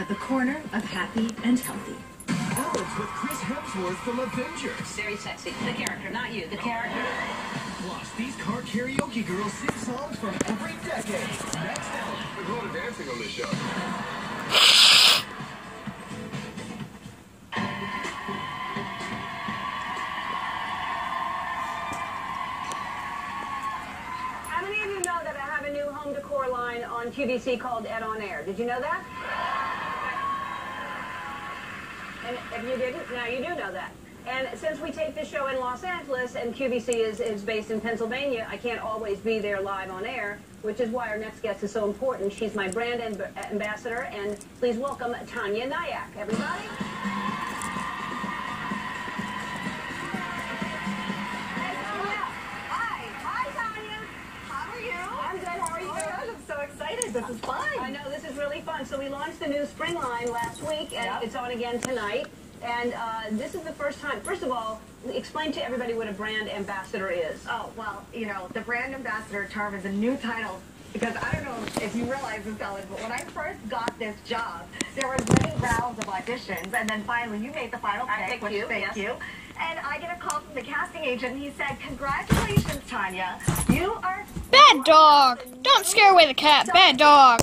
at the corner of happy and healthy. Alex with Chris Hemsworth from Avengers. Very sexy. The character, not you. The character. Plus, these car karaoke girls sing songs from every decade. Next up. There's a lot of dancing on this show. How many of you know that I have a new home decor line on QVC called Ed On Air? Did you know that? And if you didn't, now you do know that. And since we take this show in Los Angeles and QVC is, is based in Pennsylvania, I can't always be there live on air, which is why our next guest is so important. She's my brand amb- ambassador, and please welcome Tanya Nyack. Everybody? Hi. Hi, Tanya. How are you? I'm good. How are you? Oh I'm so excited. This is fun. I know this is really fun. So we launched the new spring line last week, and Yep. it's on again tonight. And uh, this is the first time. First of all, explain to everybody what a brand ambassador is. Oh, well, you know, the brand ambassador term is a new title because I don't know if you realize this, Ellen, but when I first got this job, there was many rounds of auditions, and then finally you made the final I pick, picked which you, thank yes. you. And I get a call from the casting agent, and he said, "Congratulations, Tanya. You are Bad dog! Don't scare away the cat. Bad dog.